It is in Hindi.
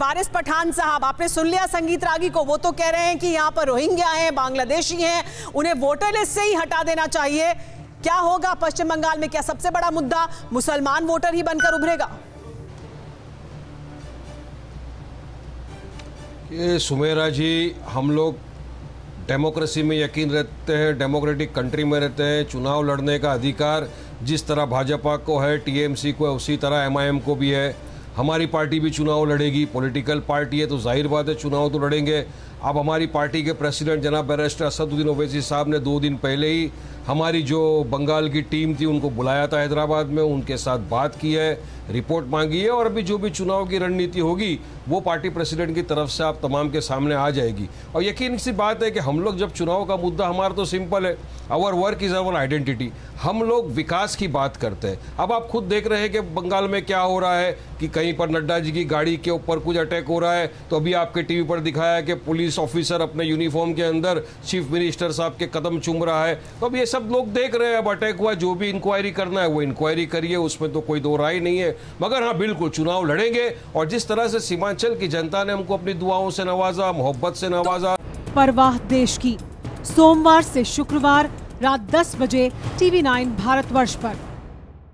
वारिस पठान साहब, आपने सुन लिया संगीत रागी को? वो तो कह रहे हैं कि यहाँ पर रोहिंग्या हैं, बांग्लादेशी हैं, उन्हें वोटर लिस्ट से ही हटा देना चाहिए। क्या होगा पश्चिम बंगाल में? क्या सबसे बड़ा मुद्दा मुसलमान वोटर ही बनकर उभरेगा? ये सुमेरा जी, हम लोग डेमोक्रेसी में यकीन रखते हैं, डेमोक्रेटिक कंट्री में रहते हैं, चुनाव लड़ने का अधिकार जिस तरह भाजपा को है, टीएमसी को है, उसी तरह एमआईएम को भी है। हमारी पार्टी भी चुनाव लड़ेगी पॉलिटिकल पार्टी है तो ज़ाहिर बात है चुनाव तो लड़ेंगे। अब हमारी पार्टी के प्रेसिडेंट जनाब बैरिस्टर असदुद्दीन ओवैसी साहब ने दो दिन पहले ही हमारी जो बंगाल की टीम थी उनको बुलाया था हैदराबाद में, उनके साथ बात की है रिपोर्ट मांगी है और अभी जो भी चुनाव की रणनीति होगी, वो पार्टी प्रेसिडेंट की तरफ़ से आप तमाम के सामने आ जाएगी। और यकीन सी बात है कि हम लोग जब चुनाव का मुद्दा, हमारा तो सिंपल है our work is our identity हम लोग विकास की बात करते हैं। अब आप खुद देख रहे हैं कि बंगाल में क्या हो रहा है, कि कहीं पर नड्डा जी की गाड़ी के ऊपर कुछ अटैक हो रहा है। तो अभी आपके टीवी पर दिखाया है कि पुलिस ऑफिसर अपने यूनिफॉर्म के अंदर चीफ मिनिस्टर साहब के कदम चूम रहा है। तो अब ये सब लोग देख रहे हैं, अब अटैक हुआ, जो भी इंक्वायरी करना है वो इंक्वायरी करिए, उसमें तो कोई दो राय नहीं है। मगर हाँ बिल्कुल चुनाव लड़ेंगे और जिस तरह से सीमांचल की जनता ने हमको अपनी दुआओं से नवाजा, मोहब्बत से नवाजा। परवाह देश की। सोमवार से शुक्रवार रात 10 बजे टीवी 9 भारतवर्ष पर।